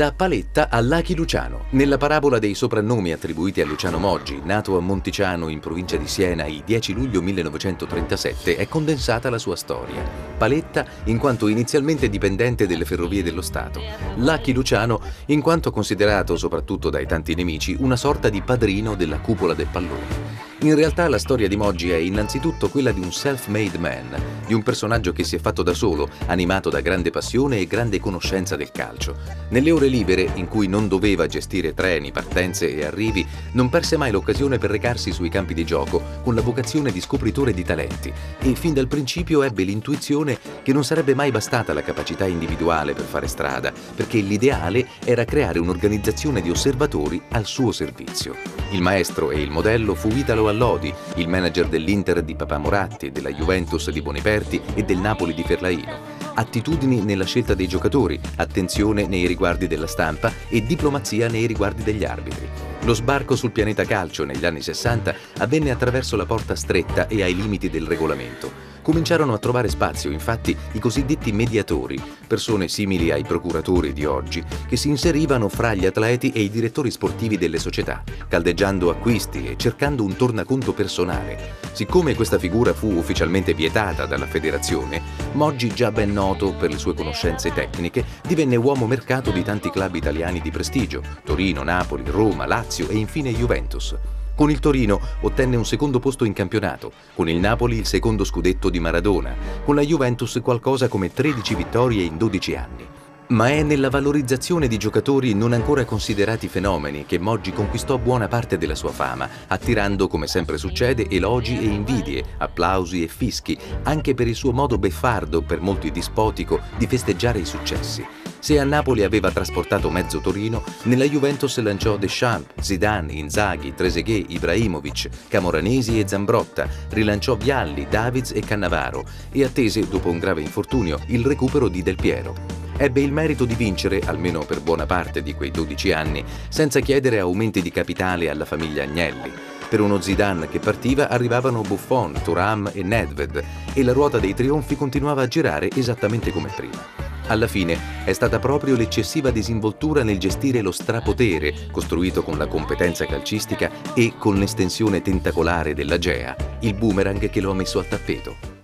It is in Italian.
Da Paletta a Lachi Luciano. Nella parabola dei soprannomi attribuiti a Luciano Moggi, nato a Monticiano in provincia di Siena il 10 luglio 1937, è condensata la sua storia. Paletta in quanto inizialmente dipendente delle ferrovie dello Stato. Lachi Luciano in quanto considerato, soprattutto dai tanti nemici, una sorta di padrino della cupola del pallone. In realtà la storia di Moggi è innanzitutto quella di un self-made man, di un personaggio che si è fatto da solo, animato da grande passione e grande conoscenza del calcio. Nelle ore libere, in cui non doveva gestire treni, partenze e arrivi, non perse mai l'occasione per recarsi sui campi di gioco con la vocazione di scopritore di talenti e fin dal principio ebbe l'intuizione che non sarebbe mai bastata la capacità individuale per fare strada, perché l'ideale era creare un'organizzazione di osservatori al suo servizio. Il maestro e il modello fu Italo Allodi, il manager dell'Inter di Papà Moratti, della Juventus di Boniperti e del Napoli di Ferlaino. Attitudini nella scelta dei giocatori, attenzione nei riguardi della stampa e diplomazia nei riguardi degli arbitri. Lo sbarco sul pianeta calcio negli anni 60 avvenne attraverso la porta stretta e ai limiti del regolamento. Cominciarono a trovare spazio, infatti, i cosiddetti mediatori, persone simili ai procuratori di oggi, che si inserivano fra gli atleti e i direttori sportivi delle società, caldeggiando acquisti e cercando un tornaconto personale. Siccome questa figura fu ufficialmente vietata dalla federazione, Moggi, già ben noto per le sue conoscenze tecniche, divenne uomo mercato di tanti club italiani di prestigio, Torino, Napoli, Roma, Lazio e infine Juventus. Con il Torino ottenne un secondo posto in campionato, con il Napoli il secondo scudetto di Maradona, con la Juventus qualcosa come 13 vittorie in 12 anni. Ma è nella valorizzazione di giocatori non ancora considerati fenomeni che Moggi conquistò buona parte della sua fama, attirando, come sempre succede, elogi e invidie, applausi e fischi, anche per il suo modo beffardo, per molti dispotico, di festeggiare i successi. Se a Napoli aveva trasportato mezzo Torino, nella Juventus lanciò Deschamps, Zidane, Inzaghi, Trezeguet, Ibrahimovic, Camoranesi e Zambrotta, rilanciò Vialli, Davids e Cannavaro e attese, dopo un grave infortunio, il recupero di Del Piero. Ebbe il merito di vincere, almeno per buona parte di quei 12 anni, senza chiedere aumenti di capitale alla famiglia Agnelli. Per uno Zidane che partiva arrivavano Buffon, Thuram e Nedved e la ruota dei trionfi continuava a girare esattamente come prima. Alla fine è stata proprio l'eccessiva disinvoltura nel gestire lo strapotere, costruito con la competenza calcistica e con l'estensione tentacolare della GEA, il boomerang che lo ha messo al tappeto.